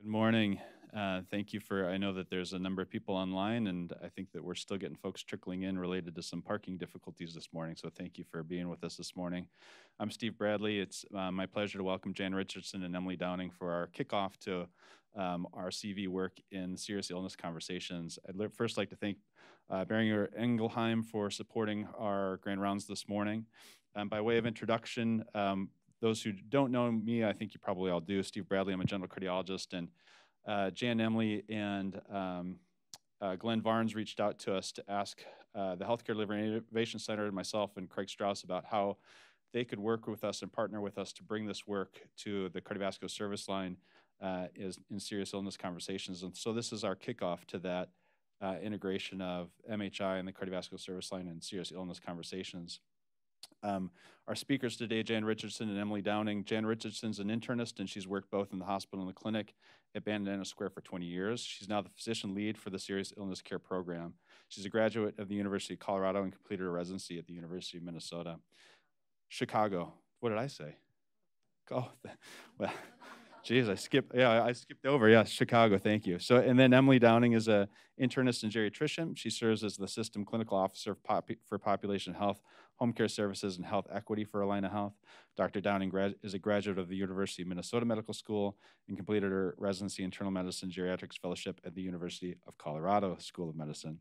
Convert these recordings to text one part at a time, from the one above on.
Good morning. Uh, thank you for, I know that there's a number of people online, and I think that we're still getting folks trickling in related to some parking difficulties this morning. So thank you for being with us this morning. I'm Steve Bradley. It's uh, my pleasure to welcome Jan Richardson and Emily Downing for our kickoff to um, our CV work in serious illness conversations. I'd first like to thank uh, Boehringer Ingelheim for supporting our grand rounds this morning. Um, by way of introduction, um, those who don't know me, I think you probably all do. Steve Bradley, I'm a general cardiologist, and uh, Jan Emily and um, uh, Glenn Varnes reached out to us to ask uh, the Healthcare Delivery Innovation Center and myself and Craig Strauss about how they could work with us and partner with us to bring this work to the cardiovascular service line uh, is in serious illness conversations. And so this is our kickoff to that uh, integration of MHI and the cardiovascular service line and serious illness conversations. Um, our speakers today, Jan Richardson and Emily Downing. Jan Richardson's an internist, and she's worked both in the hospital and the clinic at Bandana Square for 20 years. She's now the physician lead for the Serious Illness Care Program. She's a graduate of the University of Colorado and completed a residency at the University of Minnesota. Chicago. What did I say? Oh, well. Geez, I skipped. Yeah, I skipped over. Yeah, Chicago. Thank you. So, and then Emily Downing is a internist and geriatrician. She serves as the system clinical officer for population health, home care services, and health equity for Allina Health. Dr. Downing is a graduate of the University of Minnesota Medical School and completed her residency internal medicine geriatrics fellowship at the University of Colorado School of Medicine.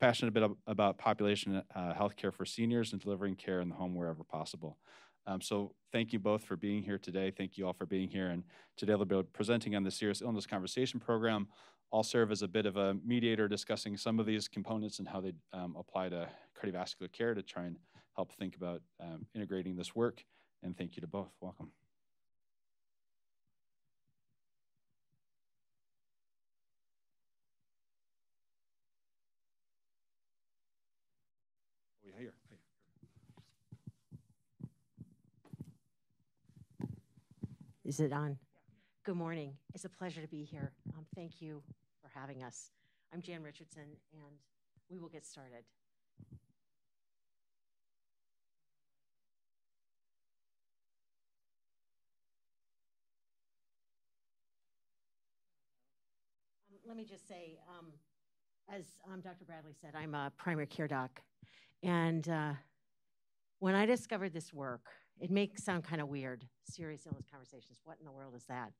Passionate a bit about population uh, health care for seniors and delivering care in the home wherever possible. Um, so thank you both for being here today. Thank you all for being here. And today they'll be presenting on the Serious Illness Conversation Program. I'll serve as a bit of a mediator discussing some of these components and how they um, apply to cardiovascular care to try and help think about um, integrating this work. And thank you to both. Welcome. Is it on? Good morning. It's a pleasure to be here. Um, thank you for having us. I'm Jan Richardson, and we will get started. Let me just say, um, as um, Dr. Bradley said, I'm a primary care doc. And uh, when I discovered this work, it may sound kind of weird, serious illness conversations. What in the world is that?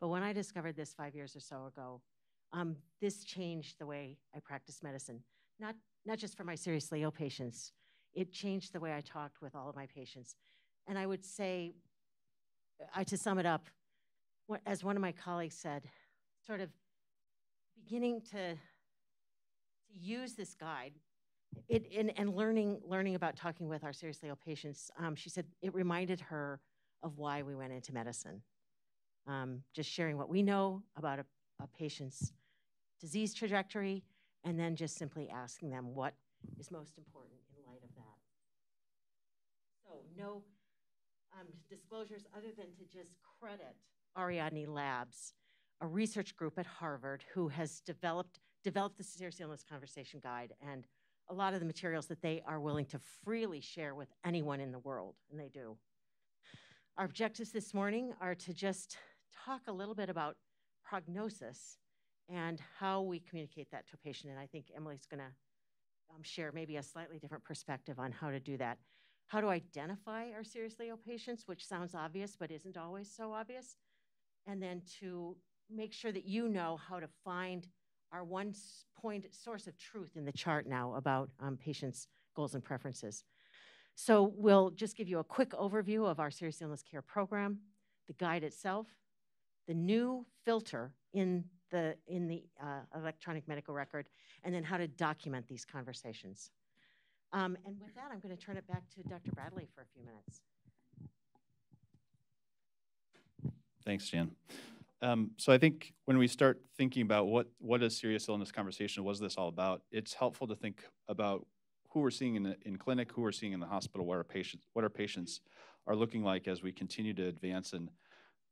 But when I discovered this five years or so ago, um, this changed the way I practice medicine. Not, not just for my seriously ill patients, it changed the way I talked with all of my patients. And I would say, I, to sum it up, as one of my colleagues said, sort of beginning to, to use this guide it, and, and learning, learning about talking with our seriously ill patients, um, she said it reminded her of why we went into medicine. Um, just sharing what we know about a, a patient's disease trajectory, and then just simply asking them what is most important in light of that. So, no um, disclosures other than to just credit Ariadne Labs, a research group at Harvard who has developed developed the Serious Illness Conversation Guide and a lot of the materials that they are willing to freely share with anyone in the world, and they do. Our objectives this morning are to just talk a little bit about prognosis and how we communicate that to a patient. And I think Emily's going to um, share maybe a slightly different perspective on how to do that. How to identify our seriously ill patients, which sounds obvious but isn't always so obvious. And then to make sure that you know how to find our one point source of truth in the chart now about um, patients' goals and preferences. So we'll just give you a quick overview of our serious illness care program, the guide itself, the new filter in the, in the uh, electronic medical record, and then how to document these conversations. Um, and with that, I'm going to turn it back to Dr. Bradley for a few minutes. Thanks, Jan. Um, so I think when we start thinking about what what is serious illness conversation, what is this all about? It's helpful to think about who we're seeing in, in clinic, who we're seeing in the hospital, what our patients what our patients are looking like as we continue to advance in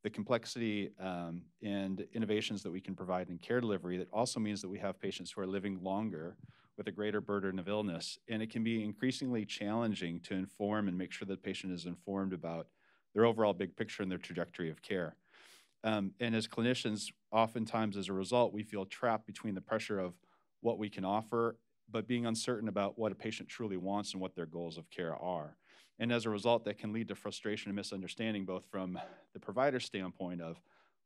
the complexity um, and innovations that we can provide in care delivery. That also means that we have patients who are living longer with a greater burden of illness, and it can be increasingly challenging to inform and make sure that the patient is informed about their overall big picture and their trajectory of care. Um, and as clinicians, oftentimes as a result, we feel trapped between the pressure of what we can offer, but being uncertain about what a patient truly wants and what their goals of care are. And as a result, that can lead to frustration and misunderstanding, both from the provider standpoint of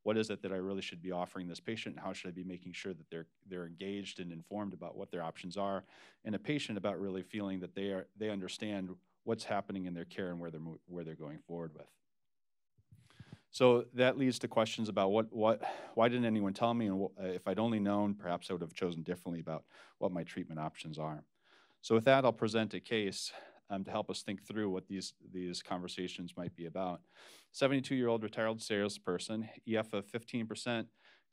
what is it that I really should be offering this patient, and how should I be making sure that they're they're engaged and informed about what their options are, and a patient about really feeling that they are they understand what's happening in their care and where they're where they're going forward with. So that leads to questions about what, what, why didn't anyone tell me? And if I'd only known, perhaps I would have chosen differently about what my treatment options are. So with that, I'll present a case um, to help us think through what these, these conversations might be about. 72-year-old retired salesperson, EF of 15%,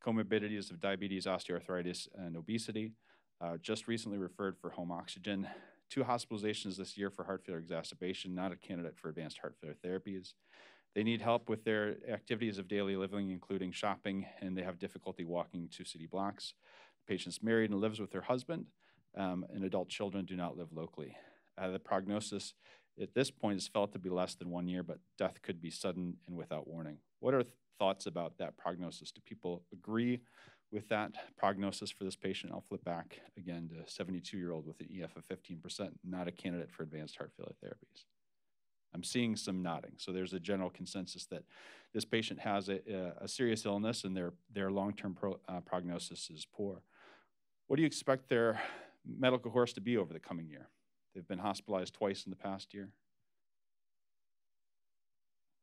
comorbidities of diabetes, osteoarthritis, and obesity, uh, just recently referred for home oxygen, two hospitalizations this year for heart failure exacerbation, not a candidate for advanced heart failure therapies. They need help with their activities of daily living, including shopping, and they have difficulty walking to city blocks. The patient's married and lives with her husband, um, and adult children do not live locally. Uh, the prognosis at this point is felt to be less than one year, but death could be sudden and without warning. What are th thoughts about that prognosis? Do people agree with that prognosis for this patient? I'll flip back again to 72 year old with an EF of 15%, not a candidate for advanced heart failure therapies. I'm seeing some nodding. So there's a general consensus that this patient has a, a serious illness and their, their long-term pro, uh, prognosis is poor. What do you expect their medical course to be over the coming year? They've been hospitalized twice in the past year.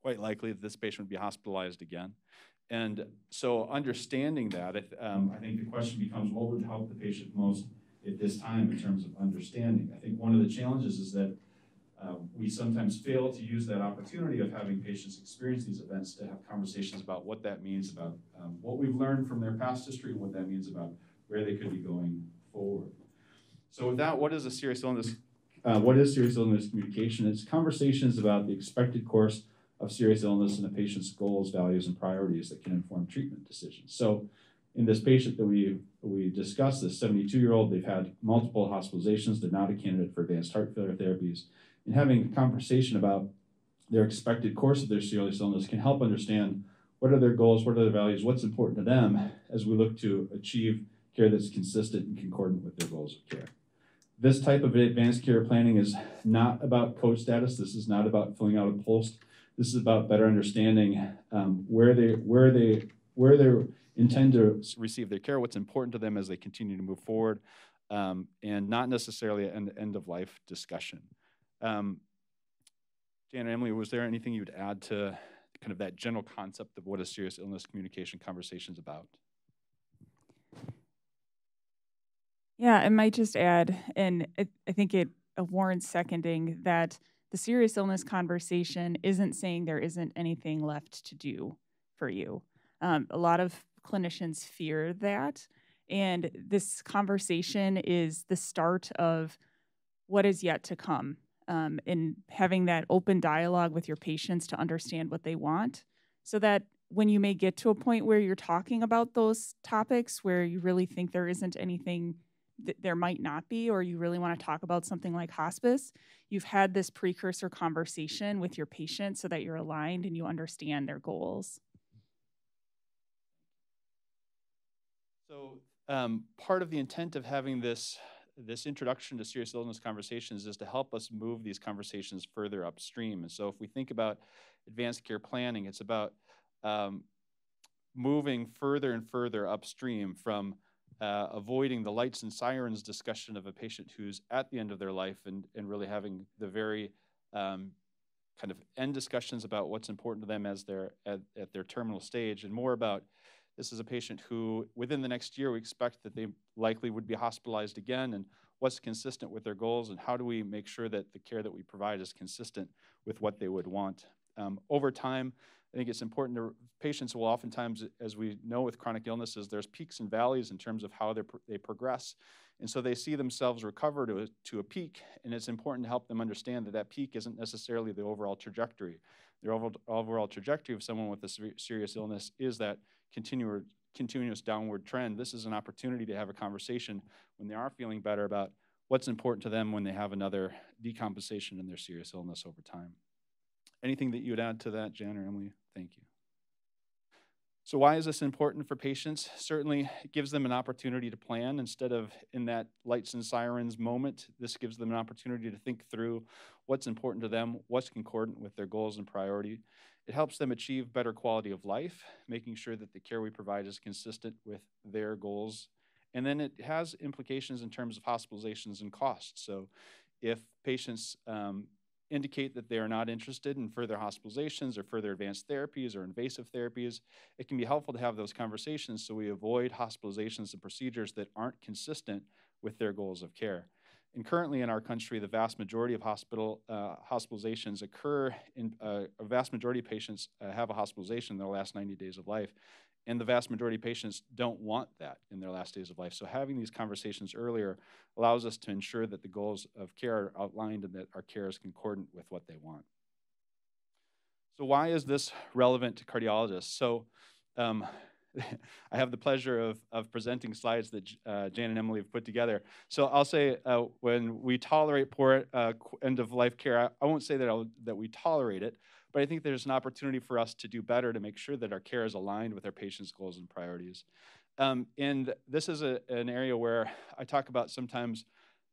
Quite likely that this patient would be hospitalized again. And so understanding that, um, I think the question becomes what would help the patient most at this time in terms of understanding? I think one of the challenges is that uh, we sometimes fail to use that opportunity of having patients experience these events to have conversations about what that means about um, what we've learned from their past history and what that means about where they could be going forward. So with that, what is a serious illness? Uh, what is serious illness communication? It's conversations about the expected course of serious illness and the patient's goals, values, and priorities that can inform treatment decisions. So in this patient that we, we discussed, this 72-year-old, they've had multiple hospitalizations. They're not a candidate for advanced heart failure therapies and having a conversation about their expected course of their serious illness can help understand what are their goals, what are their values, what's important to them as we look to achieve care that's consistent and concordant with their goals of care. This type of advanced care planning is not about code status. This is not about filling out a post. This is about better understanding um, where they where they where they intend to receive their care, what's important to them as they continue to move forward, um, and not necessarily an end of life discussion. Um, and Emily, was there anything you'd add to kind of that general concept of what a serious illness communication conversation is about? Yeah, I might just add, and it, I think it warrants seconding that the serious illness conversation isn't saying there isn't anything left to do for you. Um, a lot of clinicians fear that, and this conversation is the start of what is yet to come um, in having that open dialogue with your patients to understand what they want so that when you may get to a point where you're talking about those topics where you really think there isn't anything that there might not be or you really want to talk about something like hospice you've had this precursor conversation with your patient so that you're aligned and you understand their goals. So um, part of the intent of having this this introduction to serious illness conversations is to help us move these conversations further upstream. And so if we think about advanced care planning, it's about um, moving further and further upstream from uh, avoiding the lights and sirens discussion of a patient who's at the end of their life and, and really having the very um, kind of end discussions about what's important to them as they're at, at their terminal stage and more about this is a patient who, within the next year, we expect that they likely would be hospitalized again, and what's consistent with their goals, and how do we make sure that the care that we provide is consistent with what they would want. Um, over time, I think it's important to patients will oftentimes, as we know with chronic illnesses, there's peaks and valleys in terms of how they progress. And so they see themselves recover to a, to a peak, and it's important to help them understand that that peak isn't necessarily the overall trajectory. The overall, overall trajectory of someone with a serious illness is that continuous, continuous downward trend. This is an opportunity to have a conversation when they are feeling better about what's important to them when they have another decompensation in their serious illness over time. Anything that you would add to that, Jan or Emily? Thank you. So, why is this important for patients? Certainly, it gives them an opportunity to plan instead of in that lights and sirens moment. This gives them an opportunity to think through what's important to them, what's concordant with their goals and priority. It helps them achieve better quality of life, making sure that the care we provide is consistent with their goals. And then it has implications in terms of hospitalizations and costs. So, if patients um, indicate that they are not interested in further hospitalizations or further advanced therapies or invasive therapies, it can be helpful to have those conversations so we avoid hospitalizations and procedures that aren't consistent with their goals of care. And currently in our country, the vast majority of hospital uh, hospitalizations occur in uh, a vast majority of patients uh, have a hospitalization in their last 90 days of life. And the vast majority of patients don't want that in their last days of life. So having these conversations earlier allows us to ensure that the goals of care are outlined and that our care is concordant with what they want. So why is this relevant to cardiologists? So um, I have the pleasure of, of presenting slides that uh, Jan and Emily have put together. So I'll say uh, when we tolerate poor uh, end of life care, I, I won't say that, I'll, that we tolerate it, but I think there's an opportunity for us to do better to make sure that our care is aligned with our patients' goals and priorities. Um, and this is a, an area where I talk about sometimes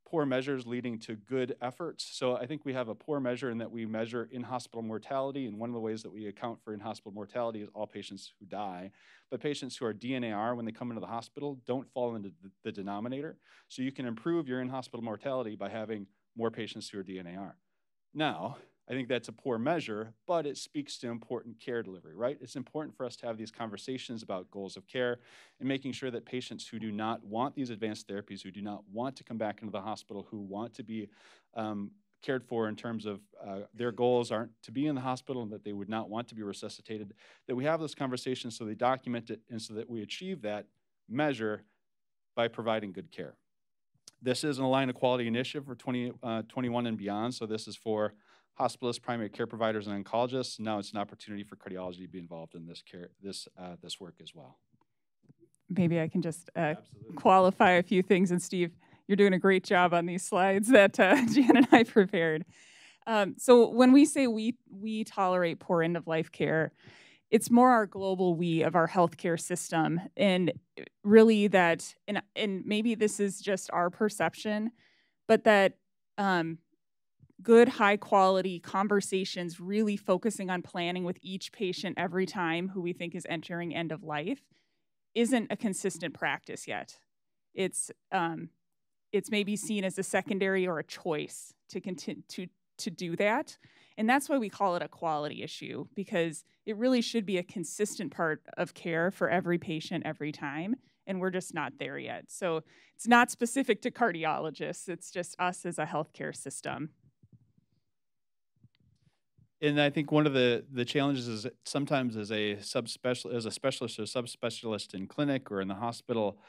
poor measures leading to good efforts. So I think we have a poor measure in that we measure in hospital mortality. And one of the ways that we account for in hospital mortality is all patients who die. But patients who are DNAR when they come into the hospital don't fall into the, denominator. So you can improve your in hospital mortality by having more patients who are DNAR. Now, I think that's a poor measure, but it speaks to important care delivery, right? It's important for us to have these conversations about goals of care and making sure that patients who do not want these advanced therapies, who do not want to come back into the hospital, who want to be um, cared for in terms of uh, their goals aren't to be in the hospital and that they would not want to be resuscitated, that we have those conversations so they document it and so that we achieve that measure by providing good care. This is an Allina Quality Initiative for 2021 uh, and beyond, so this is for hospitalists, primary care providers, and oncologists. Now it's an opportunity for cardiology to be involved in this care, this uh, this work as well. Maybe I can just uh, qualify a few things. And Steve, you're doing a great job on these slides that uh, Jan and I prepared. Um, so when we say we we tolerate poor end of life care, it's more our global we of our healthcare system, and really that, and and maybe this is just our perception, but that um, good, high quality conversations, really focusing on planning with each patient every time who we think is entering end of life, isn't a consistent practice yet. It's um, it's maybe seen as a secondary or a choice to continue to to do that. And that's why we call it a quality issue because it really should be a consistent part of care for every patient every time. And we're just not there yet. So it's not specific to cardiologists, it's just us as a healthcare system and I think one of the the challenges is sometimes as a subspecial as a specialist or subspecialist in clinic or in the hospital,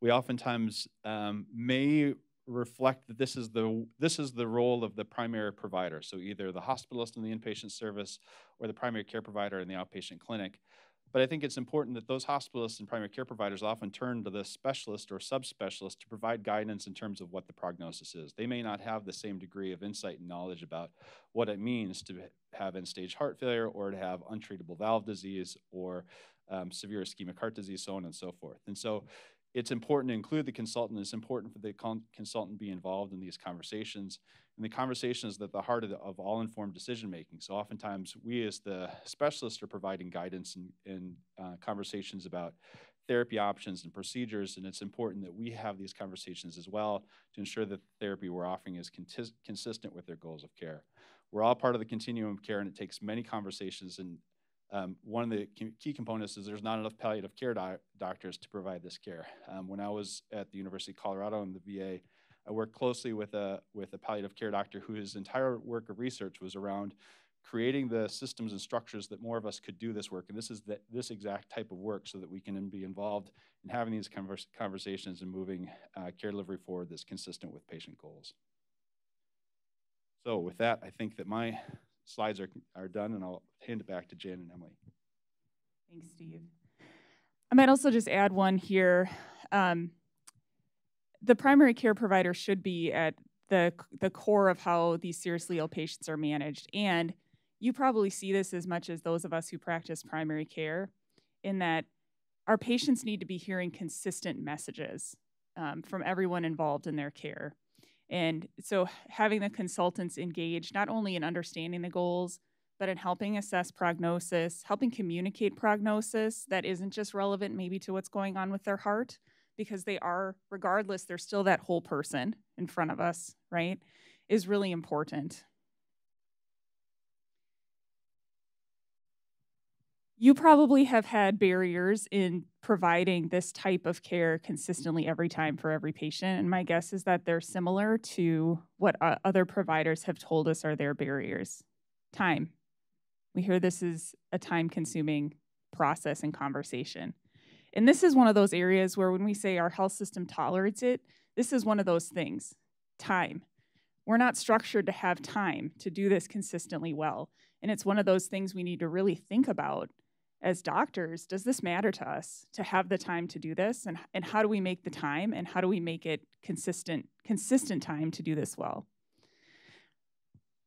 we oftentimes um, may reflect that this is the this is the role of the primary provider. So either the hospitalist in the inpatient service or the primary care provider in the outpatient clinic. But I think it's important that those hospitalists and primary care providers often turn to the specialist or subspecialist to provide guidance in terms of what the prognosis is. They may not have the same degree of insight and knowledge about what it means to have end stage heart failure or to have untreatable valve disease or um, severe ischemic heart disease, so on and so forth. And so it's important to include the consultant. It's important for the con- consultant to be involved in these conversations. And the conversation is at the heart of, the, of all informed decision making. So oftentimes we as the specialists are providing guidance and, uh, conversations about therapy options and procedures. And it's important that we have these conversations as well to ensure that the therapy we're offering is consistent with their goals of care. We're all part of the continuum of care, and it takes many conversations and um, one of the key components is there's not enough palliative care doctors to provide this care. Um, when I was at the University of Colorado in the VA, I worked closely with a, with a palliative care doctor whose entire work of research was around creating the systems and structures that more of us could do this work. And this is the, this exact type of work so that we can be involved in having these converse, conversations and moving uh, care delivery forward that's consistent with patient goals. So with that, I think that my slides are, are done, and I'll hand it back to Jan and Emily. Thanks, Steve. I might also just add one here. Um, the primary care provider should be at the, the core of how these seriously ill patients are managed. And you probably see this as much as those of us who practice primary care. in that our patients need to be hearing consistent messages um, from everyone involved in their care. And so having the consultants engaged not only in understanding the goals, but in helping assess prognosis, helping communicate prognosis that isn't just relevant maybe to what's going on with their heart, because they are, regardless, they're still that whole person in front of us, right? Is really important. You probably have had barriers in providing this type of care consistently every time for every patient. And my guess is that they're similar to what uh, other providers have told us are their barriers. Time. We hear this is a time consuming process and conversation. And this is one of those areas where when we say our health system tolerates it, this is one of those things time. We're not structured to have time to do this consistently well. And it's one of those things we need to really think about as doctors, does this matter to us to have the time to do this? And, and how do we make the time and how do we make it consistent, consistent time to do this well?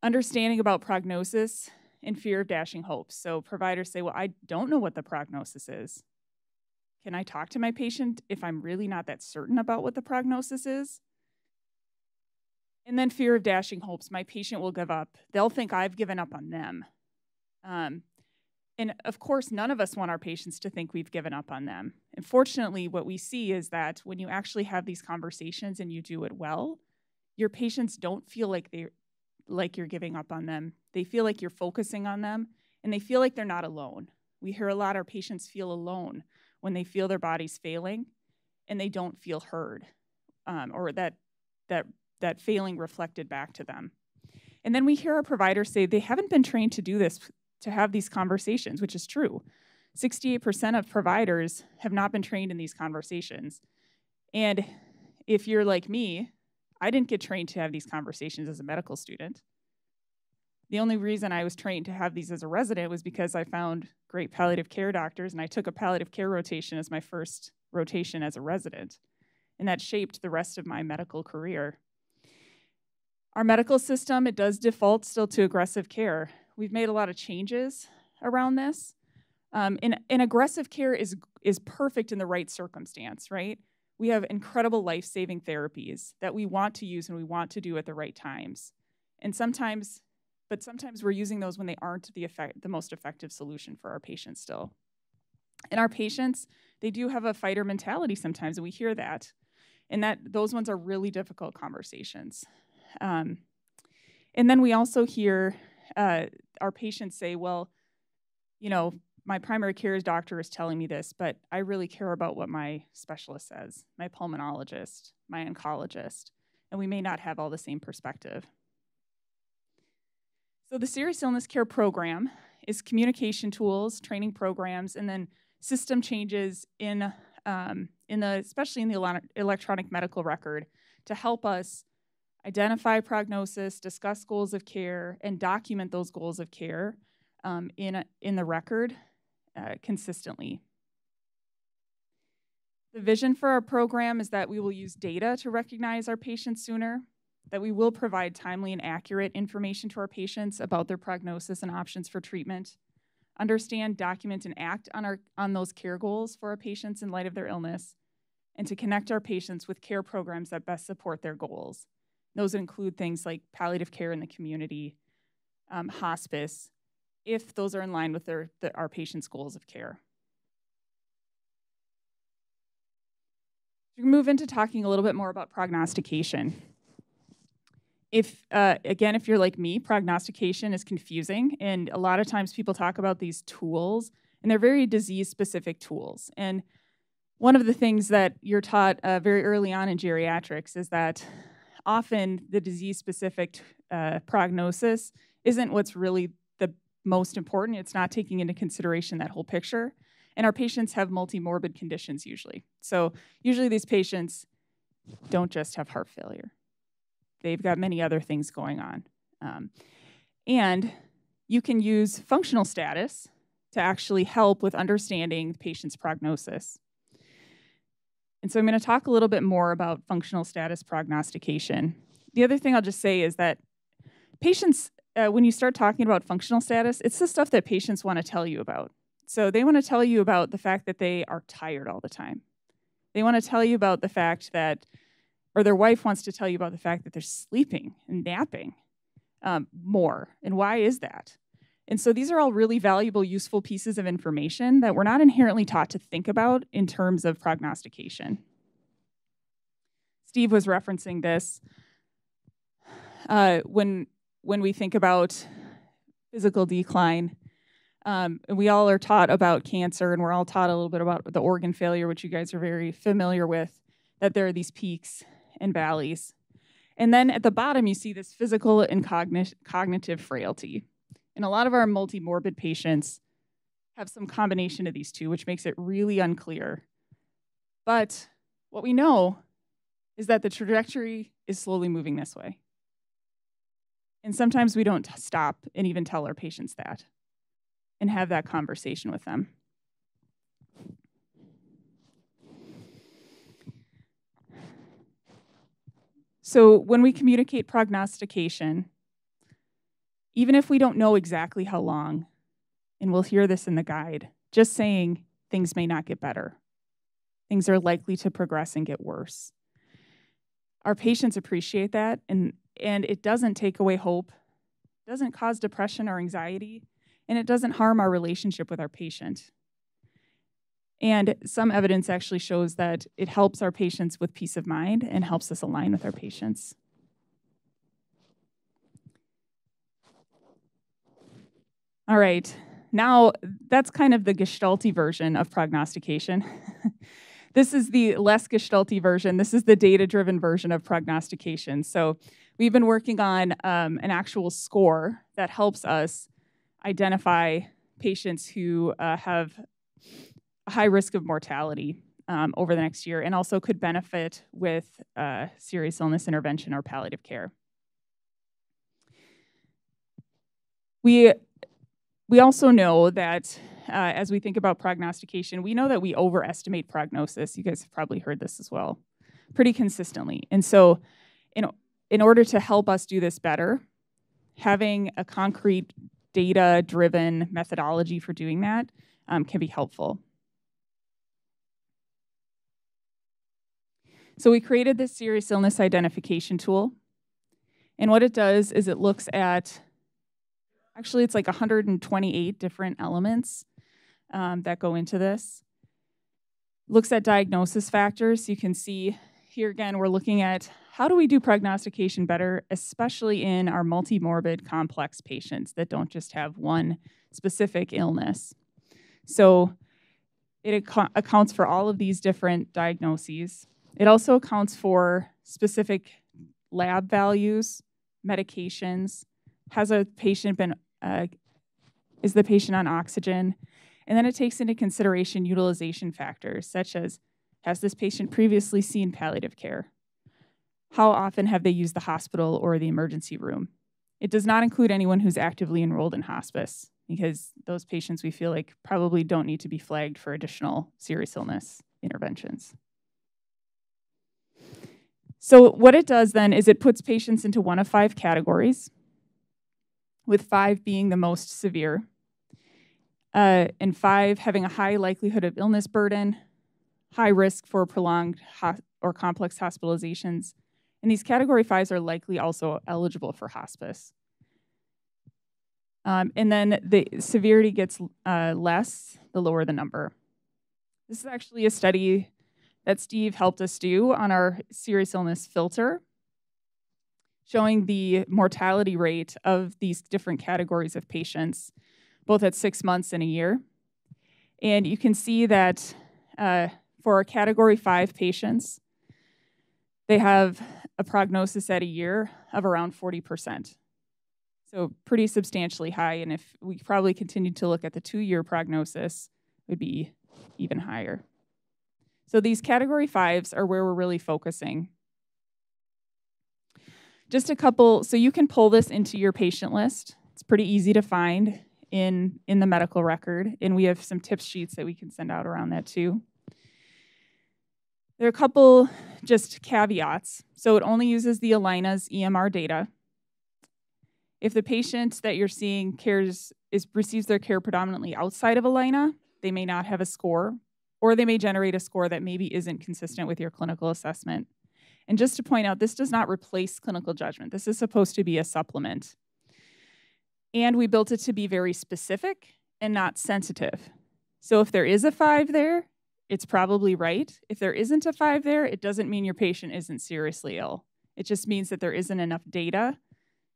Understanding about prognosis and fear of dashing hopes. So providers say, well, I don't know what the prognosis is. Can I talk to my patient if I'm really not that certain about what the prognosis is? And then fear of dashing hopes. My patient will give up. They'll think I've given up on them. Um, and of course, none of us want our patients to think we've given up on them. And fortunately, what we see is that when you actually have these conversations and you do it well, your patients don't feel like they like you're giving up on them. They feel like you're focusing on them and they feel like they're not alone. We hear a lot our patients feel alone when they feel their body's failing and they don't feel heard um, or that that that failing reflected back to them. And then we hear our providers say they haven't been trained to do this to have these conversations, which is true. 68% of providers have not been trained in these conversations. And if you're like me, I didn't get trained to have these conversations as a medical student. The only reason I was trained to have these as a resident was because I found great palliative care doctors and I took a palliative care rotation as my first rotation as a resident. And that shaped the rest of my medical career. Our medical system, it does default still to aggressive care. We've made a lot of changes around this. Um, and, and aggressive care is, is perfect in the right circumstance, right? We have incredible life saving therapies that we want to use and we want to do at the right times. And sometimes, but sometimes we're using those when they aren't the, effect, the most effective solution for our patients still. And our patients, they do have a fighter mentality sometimes, and we hear that. And that those ones are really difficult conversations. Um, and then we also hear uh, our patients say, well, you know, my primary care doctor is telling me this, but I really care about what my specialist says, my pulmonologist, my oncologist, and we may not have all the same perspective. So the serious illness care program is communication tools, training programs, and then system changes in um, in the especially in the electronic medical record to help us identify prognosis, discuss goals of care, and document those goals of care um, in, a, in the record uh, consistently. The vision for our program is that we will use data to recognize our patients sooner, that we will provide timely and accurate information to our patients about their prognosis and options for treatment, understand, document, and act on, our, on those care goals for our patients in light of their illness, and to connect our patients with care programs that best support their goals. Those include things like palliative care in the community, um, hospice, if those are in line with their, the, our patients' goals of care. We move into talking a little bit more about prognostication. If, uh, again, if you're like me, prognostication is confusing, and a lot of times people talk about these tools, and they're very disease specific tools. And one of the things that you're taught uh, very early on in geriatrics is that often the disease specific uh, prognosis isn't what's really the most important. It's not taking into consideration that whole picture. And our patients have multi-morbid conditions usually. So usually these patients don't just have heart failure. They've got many other things going on. Um, and you can use functional status to actually help with understanding the patient's prognosis. And so I'm going to talk a little bit more about functional status prognostication. The other thing I'll just say is that patients, uh, when you start talking about functional status, it's the stuff that patients want to tell you about. So they want to tell you about the fact that they are tired all the time. They want to tell you about the fact that, or their wife wants to tell you about the fact that they're sleeping and napping um, more. And why is that? And so these are all really valuable, useful pieces of information that we're not inherently taught to think about in terms of prognostication. Steve was referencing this. Uh, when, when we think about physical decline, um, we all are taught about cancer, and we're all taught a little bit about the organ failure, which you guys are very familiar with, that there are these peaks and valleys. And then at the bottom, you see this physical and cogni- cognitive frailty. And a lot of our multi-morbid patients have some combination of these two, which makes it really unclear. But what we know is that the trajectory is slowly moving this way. And sometimes we don't stop and even tell our patients that and have that conversation with them. So, when we communicate prognostication, even if we don't know exactly how long, and we'll hear this in the guide, just saying things may not get better, things are likely to progress and get worse. Our patients appreciate that, and, and it doesn't take away hope, doesn't cause depression or anxiety, and it doesn't harm our relationship with our patient. And some evidence actually shows that it helps our patients with peace of mind and helps us align with our patients. All right, now that's kind of the gestalty version of prognostication. this is the less gestalty version. This is the data driven version of prognostication. So we've been working on um, an actual score that helps us identify patients who uh, have a high risk of mortality um, over the next year and also could benefit with uh, serious illness intervention or palliative care. We we also know that uh, as we think about prognostication, we know that we overestimate prognosis. You guys have probably heard this as well, pretty consistently. And so, in, in order to help us do this better, having a concrete data driven methodology for doing that um, can be helpful. So, we created this serious illness identification tool. And what it does is it looks at Actually, it's like 128 different elements um, that go into this. Looks at diagnosis factors. You can see here again, we're looking at how do we do prognostication better, especially in our multi-morbid complex patients that don't just have one specific illness. So it ac accounts for all of these different diagnoses. It also accounts for specific lab values, medications, has a patient been, uh, is the patient on oxygen? And then it takes into consideration utilization factors such as has this patient previously seen palliative care? How often have they used the hospital or the emergency room? It does not include anyone who's actively enrolled in hospice because those patients we feel like probably don't need to be flagged for additional serious illness interventions. So, what it does then is it puts patients into one of five categories with five being the most severe, uh, and five having a high likelihood of illness burden, high risk for prolonged or complex hospitalizations. And these category fives are likely also eligible for hospice. Um, and then the severity gets uh, less the lower the number. This is actually a study that Steve helped us do on our serious illness filter showing the mortality rate of these different categories of patients, both at six months and a year. And you can see that uh, for our category five patients, they have a prognosis at a year of around 40%. So pretty substantially high. And if we probably continued to look at the two-year prognosis, would be even higher. So these category fives are where we're really focusing just a couple, so you can pull this into your patient list. It's pretty easy to find in, in the medical record, and we have some tips sheets that we can send out around that too. There are a couple just caveats. So it only uses the Allina's EMR data. If the patient that you're seeing cares is receives their care predominantly outside of Alina, they may not have a score, or they may generate a score that maybe isn't consistent with your clinical assessment. And just to point out, this does not replace clinical judgment. This is supposed to be a supplement. And we built it to be very specific and not sensitive. So if there is a five there, it's probably right. If there isn't a five there, it doesn't mean your patient isn't seriously ill. It just means that there isn't enough data,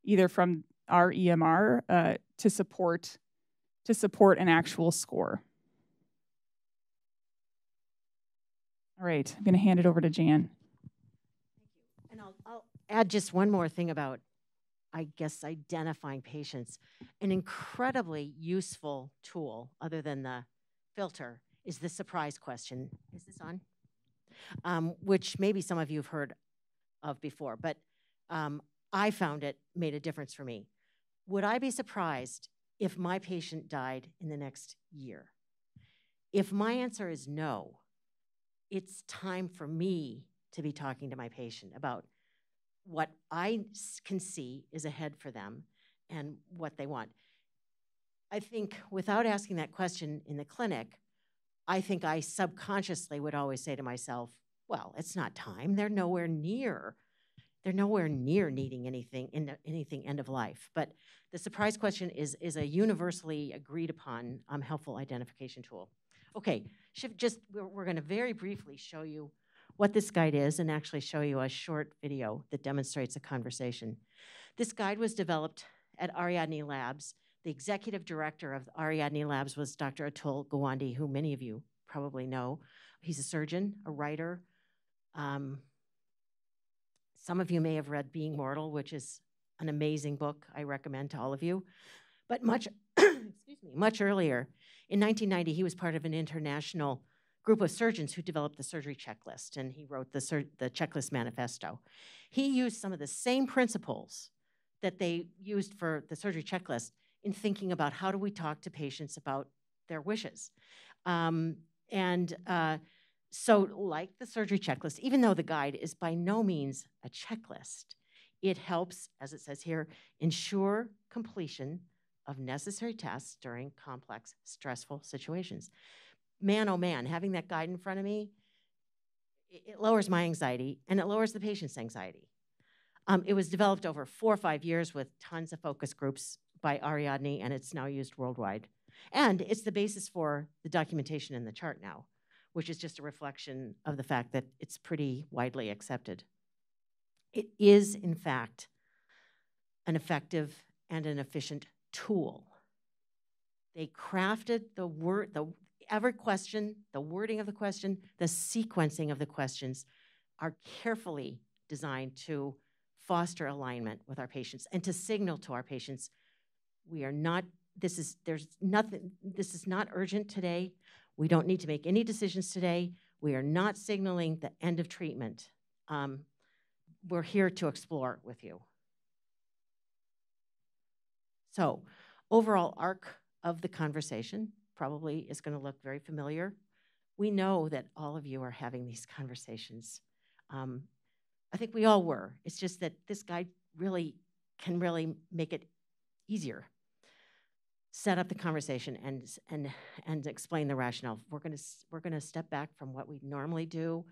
either from our EMR, uh, to support to support an actual score. All right, I'm going to hand it over to Jan. Add just one more thing about, I guess, identifying patients. An incredibly useful tool, other than the filter, is the surprise question. Is this on? Um, which maybe some of you have heard of before, but um, I found it made a difference for me. Would I be surprised if my patient died in the next year? If my answer is no, it's time for me to be talking to my patient about what I can see is ahead for them and what they want. I think without asking that question in the clinic, I think I subconsciously would always say to myself, well, it's not time. They're nowhere near. They're nowhere near needing anything in anything end of life. But the surprise question is, is a universally agreed upon um, helpful identification tool. Okay, just we're, we're going to very briefly show you what this guide is and actually show you a short video that demonstrates a conversation. This guide was developed at Ariadne Labs. The executive director of Ariadne Labs was Dr. Atul Gawande, who many of you probably know. He's a surgeon, a writer. Um, some of you may have read Being Mortal, which is an amazing book I recommend to all of you. But much, excuse me, much earlier, in 1990, he was part of an international group of surgeons who developed the surgery checklist, and he wrote the, the checklist manifesto. He used some of the same principles that they used for the surgery checklist in thinking about how do we talk to patients about their wishes. Um, and uh, so, like the surgery checklist, even though the guide is by no means a checklist, it helps, as it says here, ensure completion of necessary tests during complex, stressful situations. Man, oh man, having that guide in front of me, it lowers my anxiety and it lowers the patient's anxiety. Um, it was developed over four or five years with tons of focus groups by Ariadne, and it's now used worldwide. And it's the basis for the documentation in the chart now, which is just a reflection of the fact that it's pretty widely accepted. It is, in fact, an effective and an efficient tool. They crafted the word, the every question, the wording of the question, the sequencing of the questions are carefully designed to foster alignment with our patients and to signal to our patients we are not this is there's nothing this is not urgent today. We don't need to make any decisions today. We are not signaling the end of treatment. Um, we're here to explore with you. So, overall arc of the conversation probably is going to look very familiar. We know that all of you are having these conversations. Um, I think we all were. It's just that this guide really can really make it easier. Set up the conversation and and and explain the rationale. We're gonna we're gonna step back from what we normally do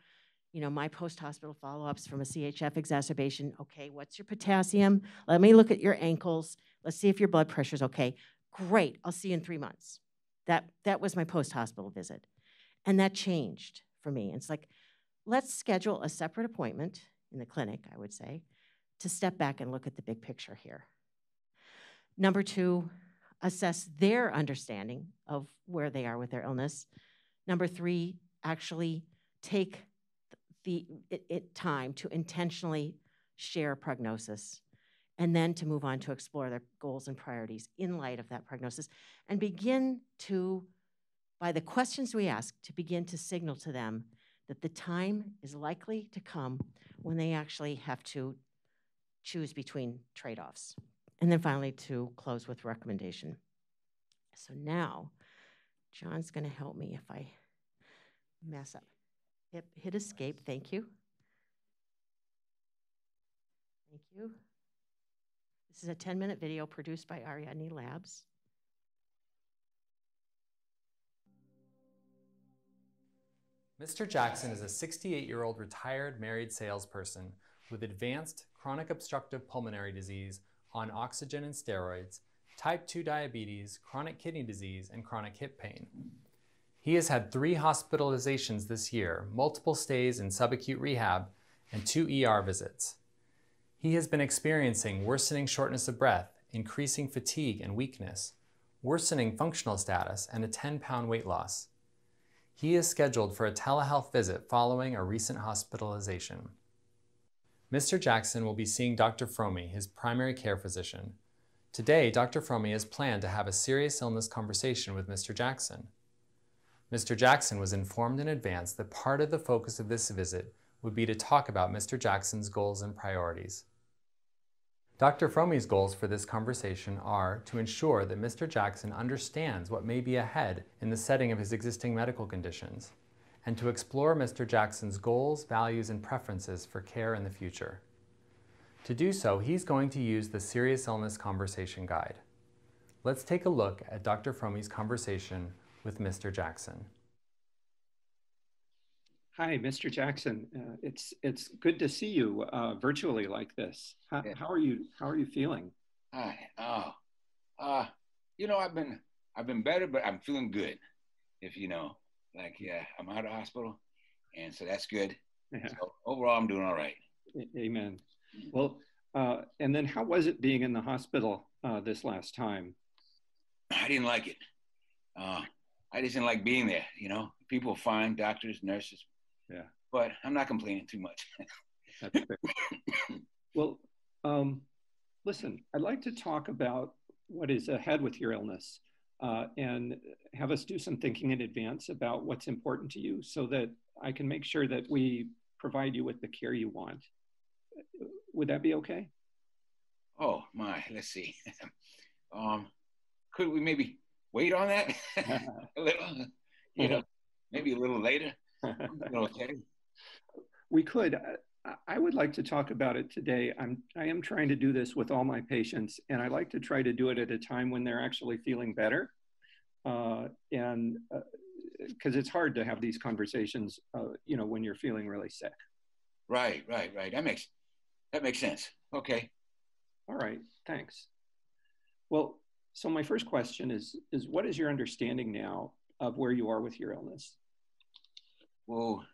you know, my post-hospital follow-ups from a CHF exacerbation. Okay, what's your potassium? Let me look at your ankles. Let's see if your blood pressure is okay. Great, I'll see you in three months. That, that was my post-hospital visit. And that changed for me. It's like, let's schedule a separate appointment in the clinic, I would say, to step back and look at the big picture here. Number two, assess their understanding of where they are with their illness. Number three, actually take the it, it time to intentionally share prognosis and then to move on to explore their goals and priorities in light of that prognosis and begin to by the questions we ask to begin to signal to them that the time is likely to come when they actually have to choose between trade-offs and then finally to close with recommendation so now john's going to help me if i mess up Hit, hit escape, thank you. Thank you. This is a 10 minute video produced by Ariadne Labs. Mr. Jackson is a 68 year old retired married salesperson with advanced chronic obstructive pulmonary disease on oxygen and steroids, type 2 diabetes, chronic kidney disease, and chronic hip pain. He has had three hospitalizations this year, multiple stays in subacute rehab, and two ER visits. He has been experiencing worsening shortness of breath, increasing fatigue and weakness, worsening functional status, and a 10 pound weight loss. He is scheduled for a telehealth visit following a recent hospitalization. Mr. Jackson will be seeing Dr. Fromme, his primary care physician. Today, Dr. Fromme has planned to have a serious illness conversation with Mr. Jackson. Mr. Jackson was informed in advance that part of the focus of this visit would be to talk about Mr. Jackson's goals and priorities. Dr. Fromme's goals for this conversation are to ensure that Mr. Jackson understands what may be ahead in the setting of his existing medical conditions, and to explore Mr. Jackson's goals, values, and preferences for care in the future. To do so, he's going to use the Serious Illness Conversation Guide. Let's take a look at Dr. Fromme's conversation with Mr. Jackson. Hi, Mr. Jackson. Uh, it's it's good to see you uh, virtually like this. How, yeah. how, are you? How are you feeling? Hi. Oh, uh, you know, I've been I've been better, but I'm feeling good. If you know, like yeah, I'm out of hospital, and so that's good. Yeah. So overall, I'm doing all right. Amen. Well, uh, and then how was it being in the hospital uh, this last time? I didn't like it. Uh, I just didn't like being there. You know, people fine, doctors, nurses, yeah. But I'm not complaining too much. That's fair. well, um, listen, I'd like to talk about what is ahead with your illness uh, and have us do some thinking in advance about what's important to you so that I can make sure that we provide you with the care you want. Would that be okay? Oh, my, let's see. um, could we maybe wait on that a little? You know, maybe a little later? okay. We could. I would like to talk about it today. I'm I am trying to do this with all my patients, and I like to try to do it at a time when they're actually feeling better, uh, and because uh, it's hard to have these conversations, uh, you know, when you're feeling really sick. Right, right, right. That makes that makes sense. Okay. All right. Thanks. Well, so my first question is is what is your understanding now of where you are with your illness? Well,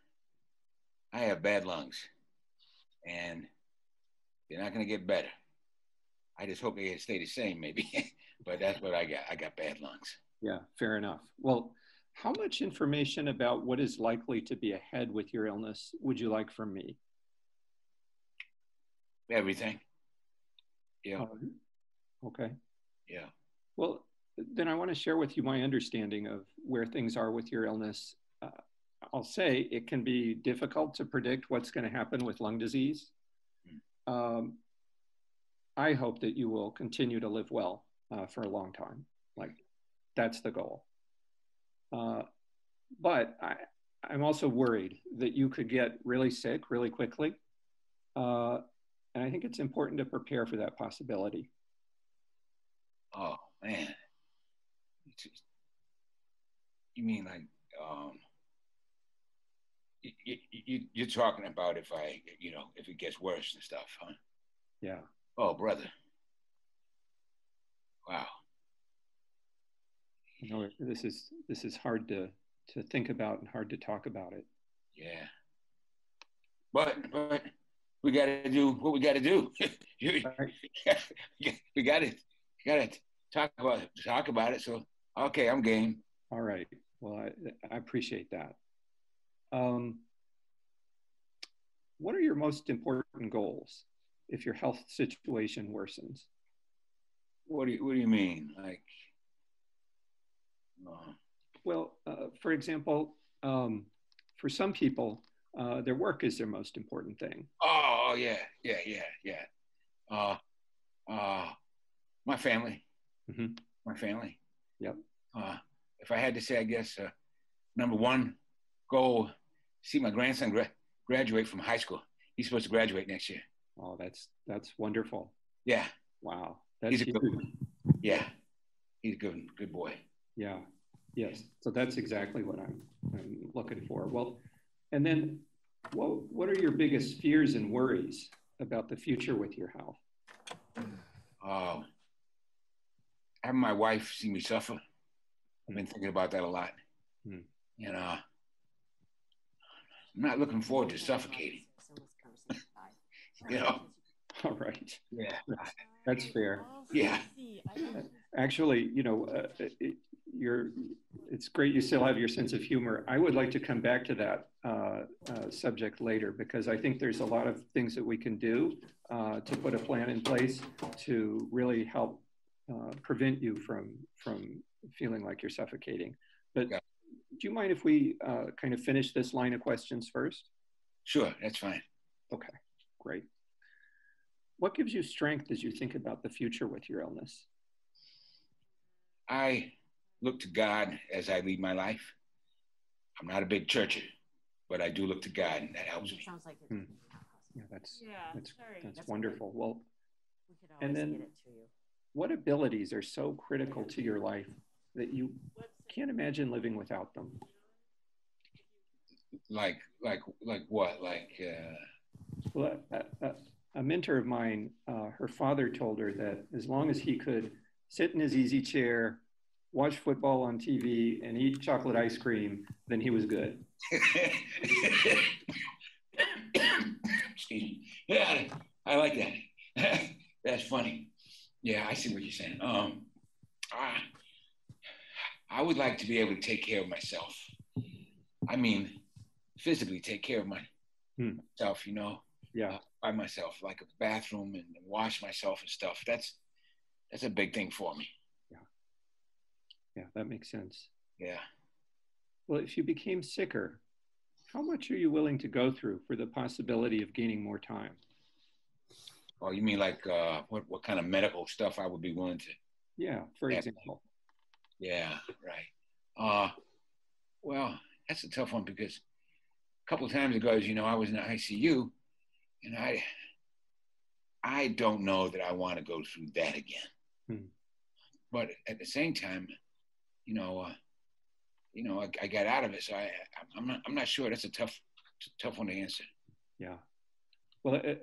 I have bad lungs and they're not going to get better. I just hope they stay the same, maybe. but that's what I got. I got bad lungs. Yeah, fair enough. Well, how much information about what is likely to be ahead with your illness would you like from me? Everything. Yeah. Uh, okay. Yeah. Well, then I want to share with you my understanding of where things are with your illness uh, I'll say it can be difficult to predict what's going to happen with lung disease. Um, I hope that you will continue to live well uh, for a long time. Like that's the goal. Uh, but I, I'm also worried that you could get really sick really quickly. Uh, and I think it's important to prepare for that possibility. Oh man, you mean like um, you, you, you're talking about if I, you know, if it gets worse and stuff, huh? Yeah. Oh, brother. Wow. You know, this is this is hard to to think about and hard to talk about it. Yeah. But but we got to do what we got to do. we got to got to talk about it, talk about it. So okay, I'm game. All right. Well, I, I appreciate that. Um, what are your most important goals if your health situation worsens? What do you, what do you mean? Like, uh, well, uh, for example, um, for some people, uh, their work is their most important thing. Oh yeah, yeah, yeah, yeah. Uh, uh, my family, mm-hmm. my family. Yep. Uh, if I had to say, I guess uh, number one goal see my grandson gra- graduate from high school. He's supposed to graduate next year. Oh, that's that's wonderful. Yeah. Wow. That's he's a good one. Yeah. He's a good good boy. Yeah. Yes. So that's exactly what I'm I'm looking for. Well, And then, what what are your biggest fears and worries about the future with your health? Uh, having my wife see me suffer. I've been thinking about that a lot. Hmm. And uh, I'm not looking forward to suffocating. You know. All right. Yeah. That's fair. Yeah. Actually, you know, uh, it, you're, it's great you still have your sense of humor. I would like to come back to that uh, uh, subject later because I think there's a lot of things that we can do uh, to put a plan in place to really help uh, prevent you from from feeling like you're suffocating. But Yeah. Do you mind if we uh, kind of finish this line of questions first? Sure, that's fine. Okay, great. What gives you strength as you think about the future with your illness? I look to God as I lead my life. I'm not a big churcher, but I do look to God, and that helps me. Sounds like it's Hmm. Yeah, that's Yeah, that's sorry. that's That's okay. wonderful. Well, We could And then- get it to you. what abilities are so critical to your life that you can't imagine living without them? Like, like, like what? Like, uh, Well, a, a, a mentor of mine, uh, her father told her that as long as he could sit in his easy chair, watch football on TV, and eat chocolate ice cream, then he was good. excuse me. Yeah, I like that. That's funny. Yeah, I see what you're saying. Um, I, I would like to be able to take care of myself. I mean, physically take care of my, Hmm. myself, you know, Yeah, by myself, like a bathroom and wash myself and stuff. That's that's a big thing for me. yeah, Yeah, that makes sense. Yeah. Well, if you became sicker, how much are you willing to go through for the possibility of gaining more time? Oh, you mean like uh, what what kind of medical stuff I would be willing to? Yeah, for Yeah. example. Yeah, right. Uh, well, that's a tough one because a couple of times ago, as you know, I was in the ICU, and I, I don't know that I want to go through that again. Hmm. But at the same time, you know, uh, you know, I, I got out of it, so I, I'm not, I'm not sure. That's a tough, tough one to answer. Yeah. Well, uh,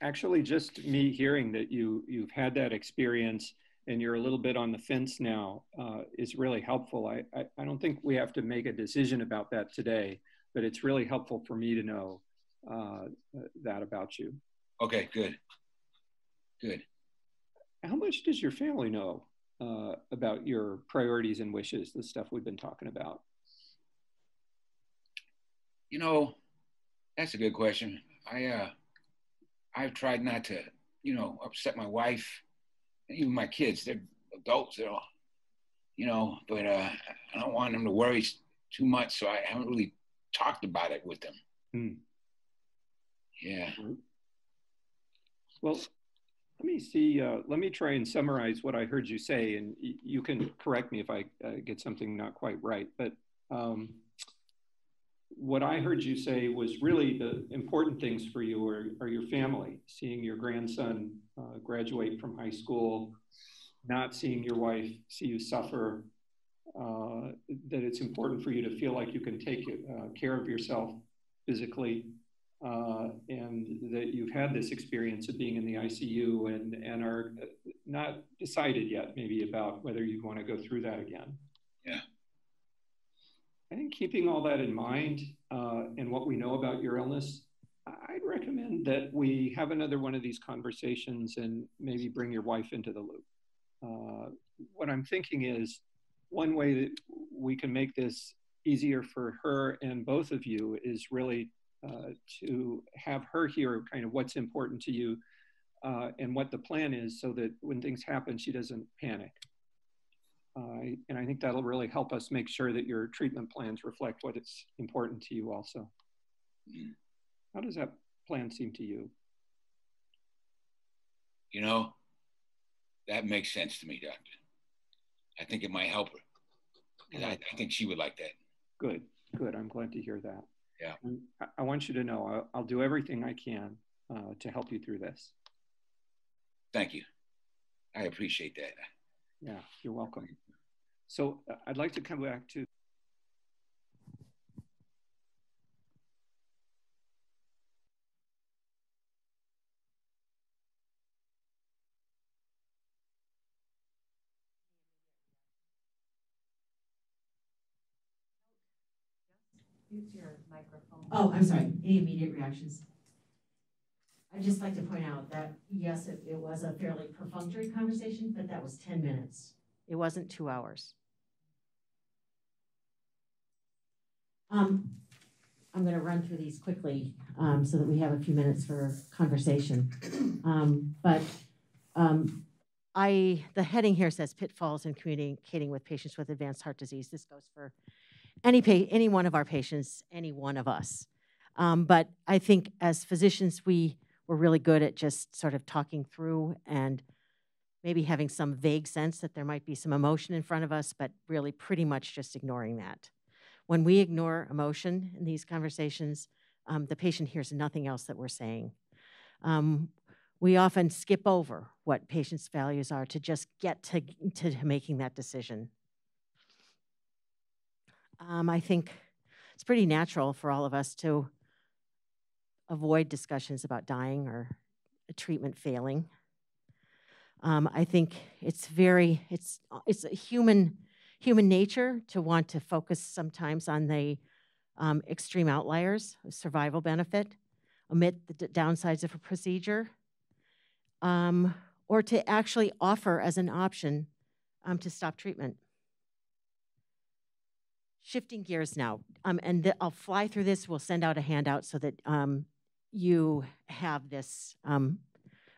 actually, just me hearing that you you've had that experience and you're a little bit on the fence now uh, is really helpful. I, I I don't think we have to make a decision about that today, but it's really helpful for me to know uh, that about you. Okay, good, good. How much does your family know uh, about your priorities and wishes? The stuff we've been talking about. You know, that's a good question. I uh I've tried not to, you know, upset my wife, even my kids. They're adults, they're all, you know, but uh I don't want them to worry too much, so I haven't really talked about it with them. Hmm. Yeah. Well, let me see. Uh, let me try and summarize what I heard you say, and y- you can correct me if I uh, get something not quite right. But um, what I heard you say was really the important things for you are, are your family, seeing your grandson uh, graduate from high school, not seeing your wife see you suffer. Uh, that it's important for you to feel like you can take uh, care of yourself physically uh, and that you've had this experience of being in the ICU and, and are not decided yet, maybe about whether you want to go through that again. Yeah. I think keeping all that in mind uh, and what we know about your illness, I'd recommend that we have another one of these conversations and maybe bring your wife into the loop. Uh, what I'm thinking is one way that we can make this easier for her and both of you is really uh, to have her hear kind of what's important to you uh, and what the plan is so that when things happen, she doesn't panic. Uh, and I think that'll really help us make sure that your treatment plans reflect what is important to you also. How does that plan seem to you? You know, that makes sense to me, Doctor. I think it might help her. 'Cause I, I think she would like that. Good, good. I'm glad to hear that. Yeah. I, I want you to know I'll, I'll do everything I can uh, to help you through this. Thank you. I appreciate that. Yeah, you're welcome. So uh, I'd like to come back to Oh, I'm sorry. Any immediate reactions? I'd just like to point out that, yes, it, it was a fairly perfunctory conversation, but that was 10 minutes. It wasn't two hours. Um, I'm gonna run through these quickly, um, so that we have a few minutes for conversation. Um, but, um, I, the heading here says pitfalls in communicating with patients with advanced heart disease. This goes for any pa- any one of our patients, any one of us. Um, but I think as physicians, we were really good at just sort of talking through and maybe having some vague sense that there might be some emotion in front of us, but really pretty much just ignoring that. When we ignore emotion in these conversations, um, the patient hears nothing else that we're saying. Um, we often skip over what patients' values are to just get to, to making that decision. Um, I think it's pretty natural for all of us to avoid discussions about dying or a treatment failing. Um, I think it's very it's it's a human human nature to want to focus sometimes on the um, extreme outliers, survival benefit, omit the downsides of a procedure, um, or to actually offer as an option um, to stop treatment. Shifting gears now, um, and I'll fly through this. We'll send out a handout so that um, you have this um,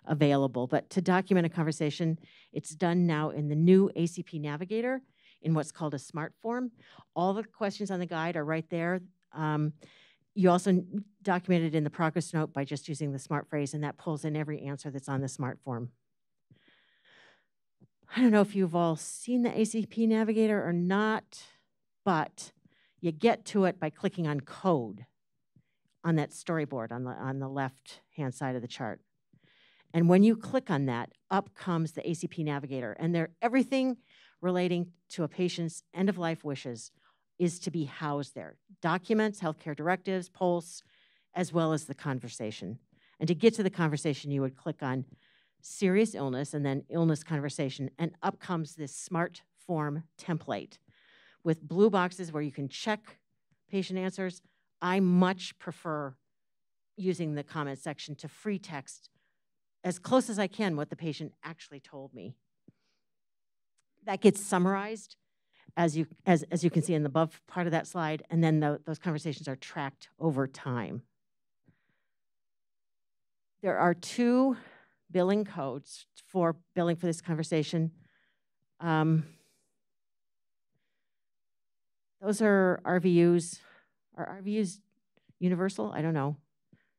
available. But to document a conversation, it's done now in the new ACP Navigator in what's called a smart form. All the questions on the guide are right there. Um, you also document it in the progress note by just using the smart phrase, and that pulls in every answer that's on the smart form. I don't know if you've all seen the ACP Navigator or not, but you get to it by clicking on code on that storyboard on the, on the left-hand side of the chart. And when you click on that, up comes the ACP Navigator. And there, everything relating to a patient's end-of-life wishes is to be housed there. Documents, healthcare directives, POLST, as well as the conversation. And to get to the conversation, you would click on serious illness and then illness conversation, and up comes this smart form template with blue boxes where you can check patient answers. I much prefer using the comment section to free text as close as I can what the patient actually told me. That gets summarized as you, as, as you can see in the above part of that slide, and then the, those conversations are tracked over time. There are two billing codes for billing for this conversation. Um, those are RVUs. Are RVUs universal? I don't know.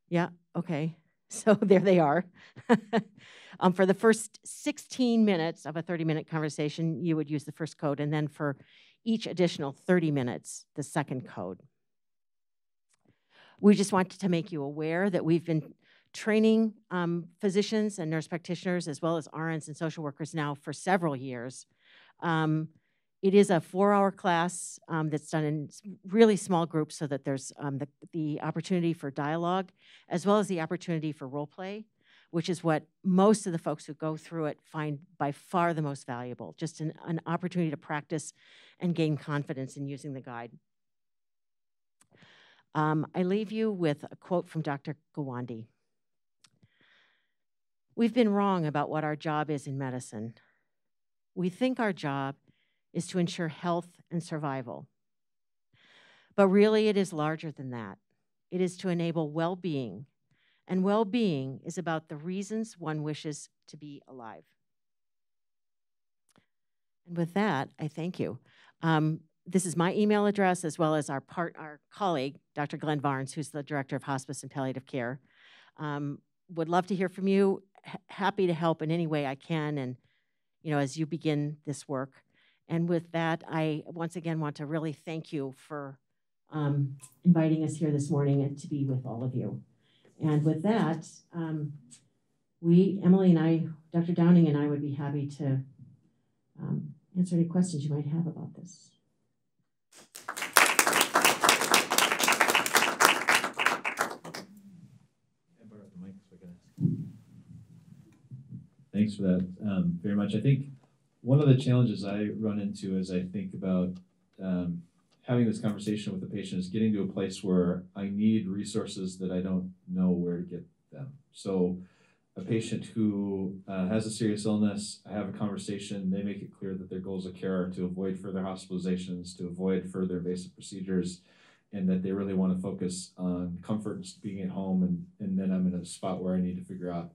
Yeah, okay. So there they are. um, for the first 16 minutes of a 30 minute conversation, you would use the first code, and then for each additional 30 minutes, the second code. We just wanted to make you aware that we've been training um, physicians and nurse practitioners, as well as RNs and social workers now for several years. Um, it is a four-hour class um, that's done in really small groups so that there's um, the, the opportunity for dialogue, as well as the opportunity for role play, which is what most of the folks who go through it find by far the most valuable, just an, an opportunity to practice and gain confidence in using the guide. Um, I leave you with a quote from Dr. Gawande. We've been wrong about what our job is in medicine. We think our job is to ensure health and survival. But really, it is larger than that. It is to enable well being, and well being is about the reasons one wishes to be alive. And with that, I thank you. Um, this is my email address as well as our part, our colleague, Dr. Glenn Varnes, who's the director of hospice and palliative care. Um, would love to hear from you. H happy to help in any way I can, and you know, as you begin this work. And with that, I once again want to really thank you for um, inviting us here this morning and to be with all of you. And with that, um, we, Emily and I, Dr. Downing and I would be happy to um, answer any questions you might have about this. Thanks for that um, very much. I think one of the challenges I run into as I think about um, having this conversation with the patient is getting to a place where I need resources that I don't know where to get them. So a patient who uh, has a serious illness, I have a conversation, they make it clear that their goals of care are to avoid further hospitalizations, to avoid further invasive procedures, and that they really want to focus on comfort being at home. And, and then I'm in a spot where I need to figure out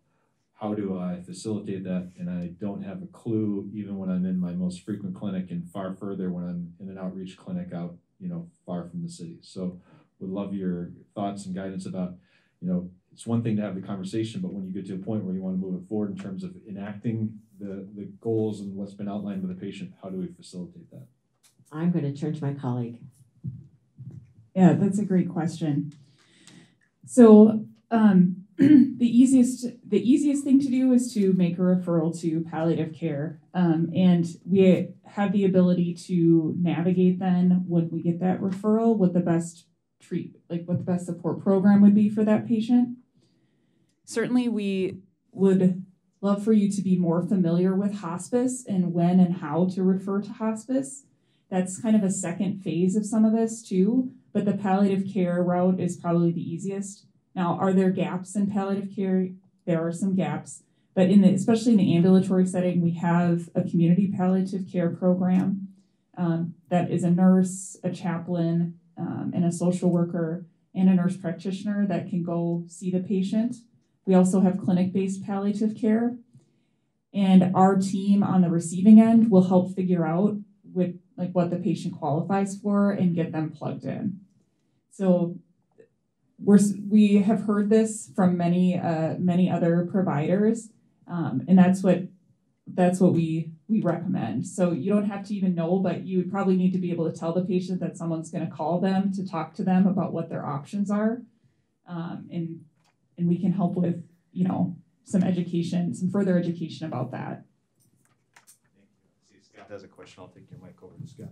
how do I facilitate that? And I don't have a clue even when I'm in my most frequent clinic and far further when I'm in an outreach clinic out, you know, far from the city. So would love your thoughts and guidance about, you know, it's one thing to have the conversation, but when you get to a point where you want to move it forward in terms of enacting the, the goals and what's been outlined with the patient, how do we facilitate that? I'm going to turn to my colleague. Yeah, that's a great question. So um, the easiest the easiest thing to do is to make a referral to palliative care, um, and we have the ability to navigate then when we get that referral what the best treat like what the best support program would be for that patient certainly we would love for you to be more familiar with hospice and when and how to refer to hospice. That's kind of a second phase of some of this too, but the palliative care route is probably the easiest. Now, are there gaps in palliative care? There are some gaps, but in the, especially in the ambulatory setting, we have a community palliative care program um, that is a nurse, a chaplain, um, and a social worker and a nurse practitioner that can go see the patient we also have clinic-based palliative care. And our team on the receiving end will help figure out with like what the patient qualifies for and get them plugged in. So we're, we have heard this from many uh, many other providers, um, and that's what that's what we we recommend. So you don't have to even know, but you would probably need to be able to tell the patient that someone's going to call them to talk to them about what their options are, um, and and we can help with, you know, some education, some further education about that. Thank you. See, Scott has a question. I'll take your mic over to Scott.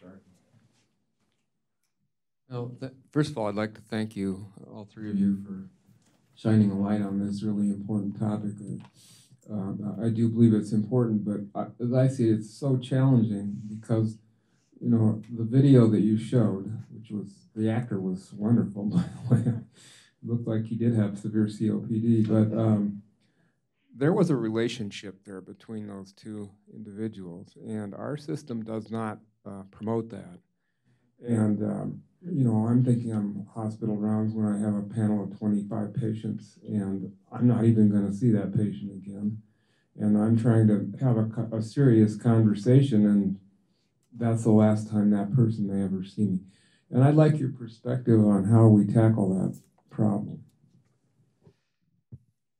sorry. Well, first of all, I'd like to thank you, all three of you, for shining a light on this really important topic. Uh, I do believe it's important, but I, as I see it, it's so challenging because, you know, the video that you showed, which was the actor was wonderful, by the way looked like he did have severe COPD, but um, there was a relationship there between those two individuals, and our system does not uh, promote that. And um, you know, I'm thinking on hospital rounds when I have a panel of 25 patients, and I'm not even going to see that patient again. And I'm trying to have a, a serious conversation, and that's the last time that person may ever see me. And I'd like your perspective on how we tackle that problem?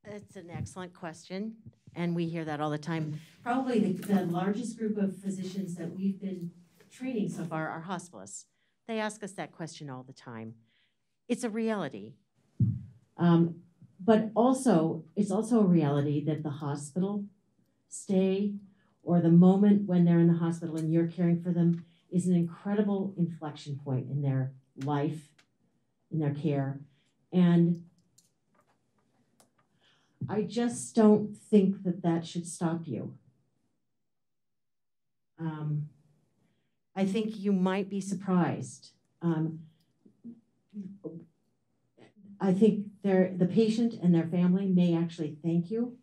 That's an excellent question, and we hear that all the time. Probably the, the largest group of physicians that we've been training so far are hospitalists. They ask us that question all the time. It's a reality. Um, but also, it's also a reality that the hospital stay or the moment when they're in the hospital and you're caring for them is an incredible inflection point in their life, in their care. And I just don't think that that should stop you. Um, I think you might be surprised. Um, I think the patient and their family may actually thank you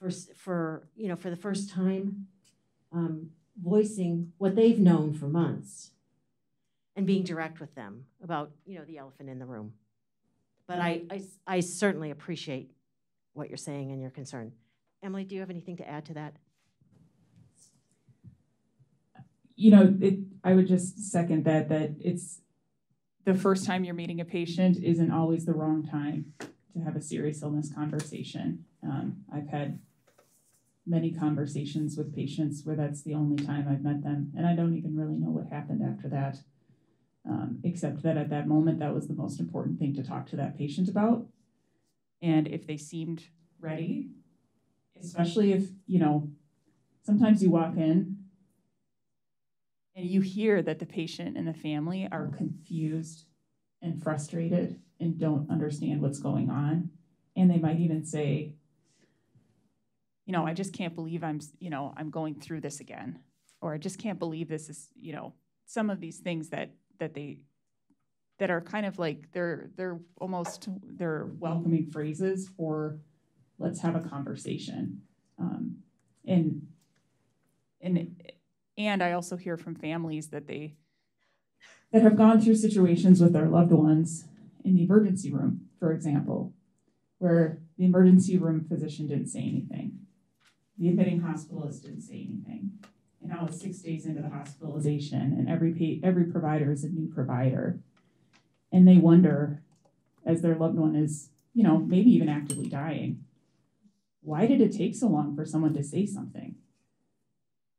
for, for you know, for the first time um, voicing what they've known for months and being direct with them about, you know, the elephant in the room. But I, I, I certainly appreciate what you're saying and your concern. Emily, do you have anything to add to that? You know, it, I would just second that, that it's the first time you're meeting a patient isn't always the wrong time to have a serious illness conversation. Um, I've had many conversations with patients where that's the only time I've met them, and I don't even really know what happened after that um, except that at that moment, that was the most important thing to talk to that patient about. And if they seemed ready, especially if, you know, sometimes you walk in and you hear that the patient and the family are confused and frustrated and don't understand what's going on. And they might even say, you know, I just can't believe I'm, you know, I'm going through this again. Or I just can't believe this is, you know, some of these things that that they that are kind of like they're they're almost they're welcoming phrases for let's have a conversation um, and and and I also hear from families that they that have gone through situations with their loved ones in the emergency room, for example, where the emergency room physician didn't say anything, the admitting hospitalist didn't say anything, and now it's six days into the hospitalization, and every every provider is a new provider, and they wonder, as their loved one is, you know, maybe even actively dying, why did it take so long for someone to say something?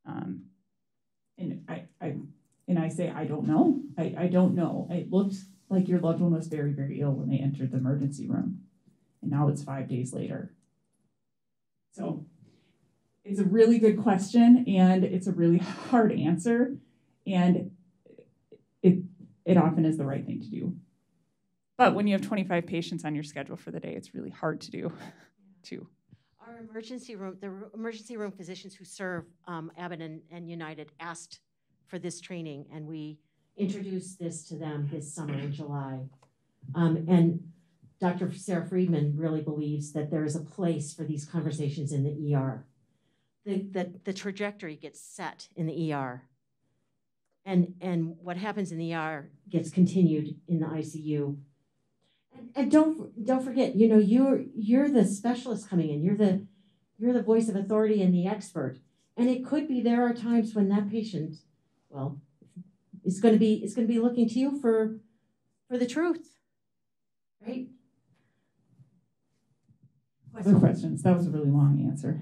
Um, and I, I, and I say I don't know. I, I don't know. It looked like your loved one was very, very ill when they entered the emergency room, and now it's five days later. So it's a really good question, and it's a really hard answer, and it it often is the right thing to do. But when you have 25 patients on your schedule for the day, it's really hard to do, too. Our emergency room, the emergency room physicians who serve um, Abbott and, and United asked for this training, and we introduced this to them this summer in July. Um, and Dr. Sarah Friedman really believes that there is a place for these conversations in the ER. The, the, the trajectory gets set in the ER. And, and what happens in the ER gets continued in the ICU and don't don't forget, you know, you're you're the specialist coming in. You're the you're the voice of authority and the expert. And it could be there are times when that patient, well, is going to be is going to be looking to you for for the truth. Right? Other questions? That was a really long answer.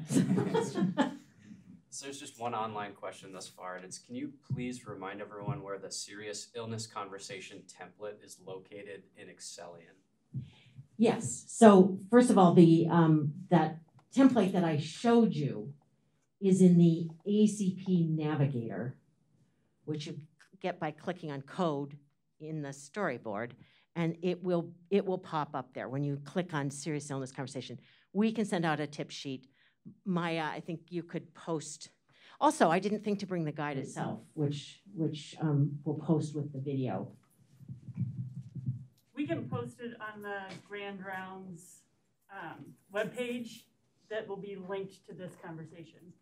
so there's just one online question thus far, and it's can you please remind everyone where the serious illness conversation template is located in Excellian? Yes. So first of all, the um, that template that I showed you is in the ACP Navigator, which you get by clicking on code in the storyboard, and it will it will pop up there when you click on serious illness conversation. We can send out a tip sheet. Maya, I think you could post. Also, I didn't think to bring the guide itself, which which um, we'll post with the video we can post it on the Grand Rounds um, webpage that will be linked to this conversation.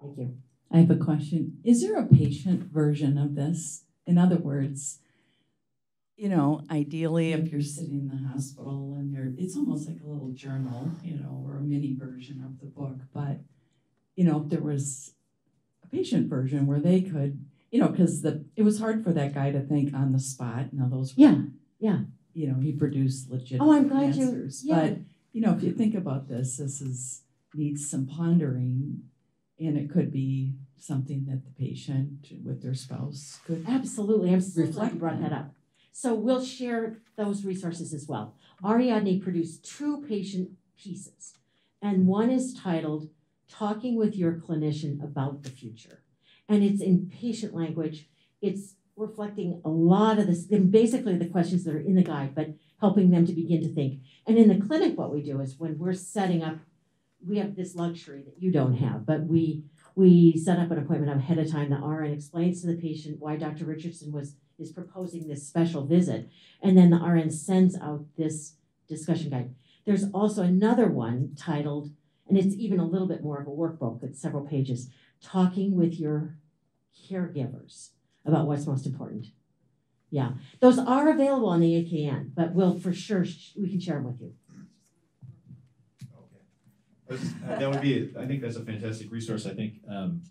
Thank you. I have a question. Is there a patient version of this? In other words, you know, ideally, if you're sitting in the hospital and you're, it's almost like a little journal, you know, or a mini version of the book. But, you know, if there was a patient version where they could you know, because the it was hard for that guy to think on the spot. Now those were, yeah, yeah. You know, he produced legitimate oh, I'm glad answers. You, yeah. But you know, if you think about this, this is needs some pondering, and it could be something that the patient with their spouse could absolutely. I'm so glad you brought that up. So we'll share those resources as well. Ariadne produced two patient pieces, and one is titled "Talking with Your Clinician About the Future." And it's in patient language. It's reflecting a lot of this, basically the questions that are in the guide, but helping them to begin to think. And in the clinic, what we do is when we're setting up, we have this luxury that you don't have, but we we set up an appointment ahead of time. The RN explains to the patient why Dr. Richardson was is proposing this special visit, and then the RN sends out this discussion guide. There's also another one titled, and it's even a little bit more of a workbook. It's several pages talking with your caregivers about what's most important. Yeah, those are available on the AKN, but we'll for sure we can share them with you. Okay, uh, that would be. I think that's a fantastic resource. I think um,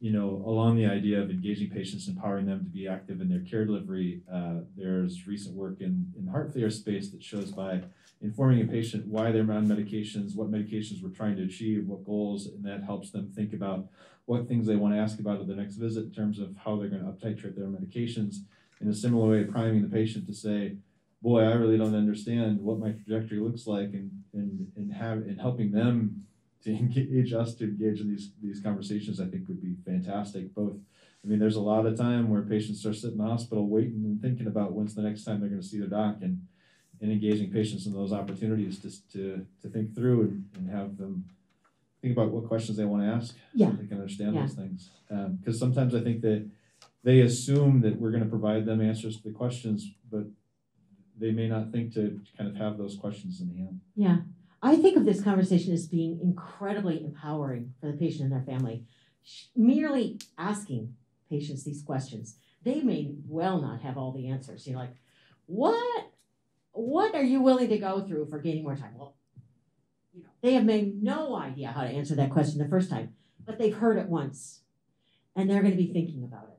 you know along the idea of engaging patients, empowering them to be active in their care delivery. Uh, there's recent work in in heart failure space that shows by informing a patient why they're on medications, what medications we're trying to achieve, what goals, and that helps them think about what things they want to ask about at the next visit in terms of how they're going to uptitrate their medications. In a similar way, priming the patient to say, boy, I really don't understand what my trajectory looks like and, and, and have and helping them to engage us to engage in these these conversations, I think would be fantastic. Both, I mean, there's a lot of time where patients are sitting in the hospital waiting and thinking about when's the next time they're going to see their doc and and engaging patients in those opportunities to to, to think through and, and have them think about what questions they want to ask. Yeah. So they can understand Yeah. those things. Um, because sometimes I think that they assume that we're going to provide them answers to the questions, but they may not think to kind of have those questions in hand. Yeah, I think of this conversation as being incredibly empowering for the patient and their family. Merely asking patients these questions, they may well not have all the answers. You're like, what, what are you willing to go through for gaining more time? Well, you know, they have made no idea how to answer that question the first time, but they've heard it once, and they're going to be thinking about it.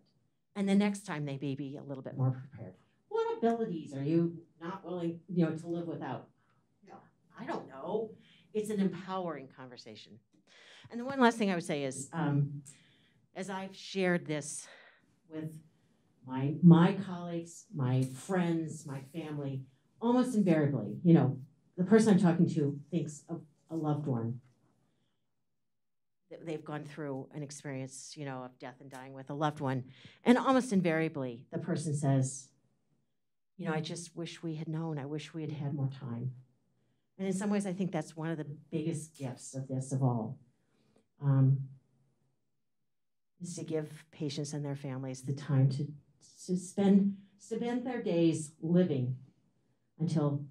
And the next time they may be a little bit more prepared. What abilities are you not willing, you know, to live without? I don't know. It's an empowering conversation. And the one last thing I would say is, um, as I've shared this with my my colleagues, my friends, my family, almost invariably, you know, the person I'm talking to thinks of a loved one they've gone through an experience, you know, of death and dying with a loved one, and almost invariably, the person says, you know, I just wish we had known. I wish we had had more time. And in some ways, I think that's one of the biggest gifts of this of all, um, is to give patients and their families the time to, to spend spend their days living until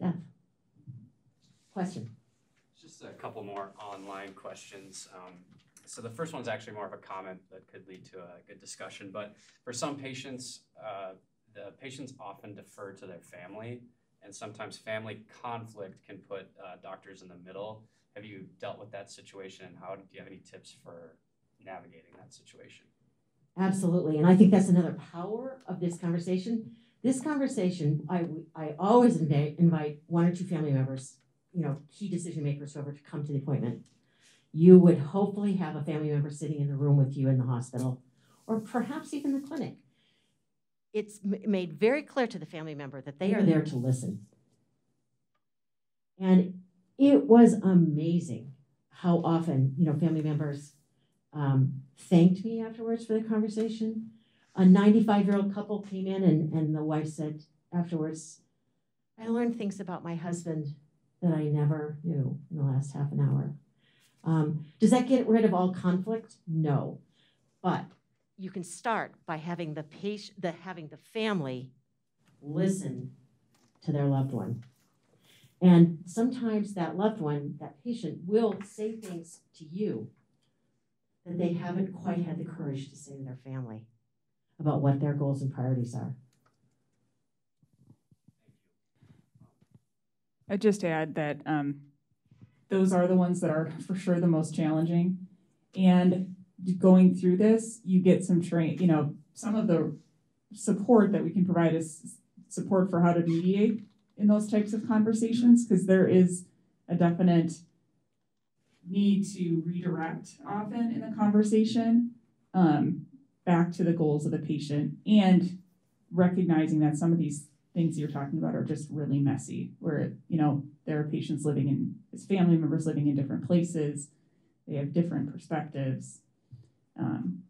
death. Question. Just a couple more online questions. Um, so the first one's actually more of a comment that could lead to a good discussion. But for some patients, uh, the patients often defer to their family, and sometimes family conflict can put uh, doctors in the middle. Have you dealt with that situation, and how do you have any tips for navigating that situation? Absolutely. And I think that's another power of this conversation. This conversation, I, I always invite, one or two family members, you know, key decision makers over to come to the appointment. You would hopefully have a family member sitting in the room with you in the hospital, or perhaps even the clinic. It's made very clear to the family member that they are there to listen. And it was amazing how often, you know, family members um, thanked me afterwards for the conversation. A 95 year old couple came in, and, and the wife said afterwards, I learned things about my husband that I never knew in the last half an hour. Um, does that get rid of all conflict? No. But you can start by having the patient, the, having the family listen to their loved one. And sometimes that loved one, that patient, will say things to you that they haven't quite had the courage to say to their family about what their goals and priorities are. I'd just add that um, those are the ones that are for sure the most challenging. And going through this, you get some train, you know, some of the support that we can provide is support for how to mediate in those types of conversations, because there is a definite need to redirect often in the conversation um, back to the goals of the patient and recognizing that some of these things you're talking about are just really messy where you know there are patients living in as family members living in different places. They have different perspectives. Um,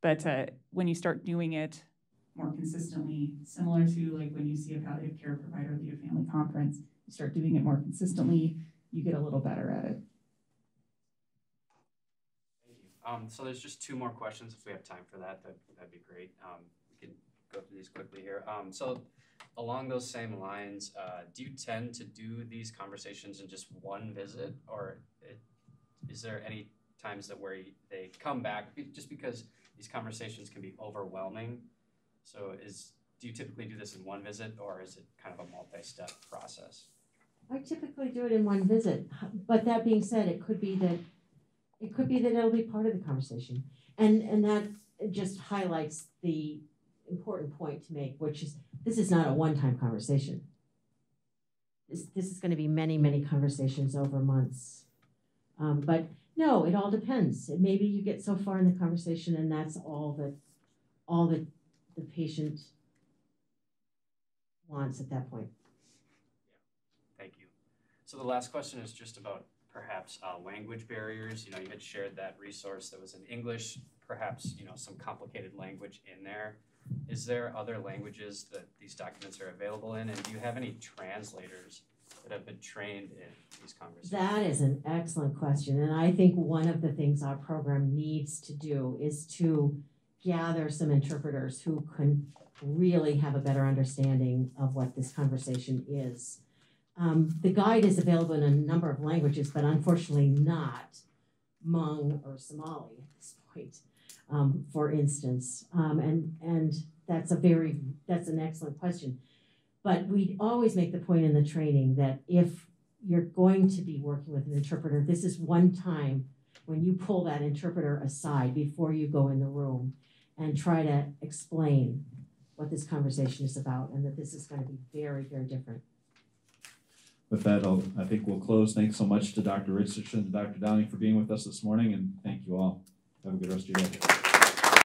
but uh, when you start doing it more consistently similar to like when you see a palliative care provider lead a family conference you start doing it more consistently you get a little better at it Um, so there's just two more questions. If we have time for that, that that'd be great. Um, we can go through these quickly here. Um, so along those same lines, uh, do you tend to do these conversations in just one visit, or it, is there any times that where they come back just because these conversations can be overwhelming? So is do you typically do this in one visit, or is it kind of a multi-step process? I typically do it in one visit, but that being said, it could be that it could be that it'll be part of the conversation, and and that just highlights the important point to make, which is this is not a one-time conversation. This this is going to be many many conversations over months, um, but no, it all depends. Maybe you get so far in the conversation, and that's all that all that the patient wants at that point. Yeah. Thank you. So the last question is just about perhaps uh, language barriers. You know, you had shared that resource that was in English, perhaps, you know, some complicated language in there. Is there other languages that these documents are available in? And do you have any translators that have been trained in these conversations? That is an excellent question. And I think one of the things our program needs to do is to gather some interpreters who can really have a better understanding of what this conversation is. Um, the guide is available in a number of languages, but unfortunately not Hmong or Somali at this point, um, for instance. Um, and, and that's a very, that's an excellent question. But we always make the point in the training that if you're going to be working with an interpreter, this is one time when you pull that interpreter aside before you go in the room and try to explain what this conversation is about and that this is going to be very, very different. With that, I'll, I think we'll close. Thanks so much to Dr. Richardson and Dr. Downing for being with us this morning, and thank you all. Have a good rest of your day.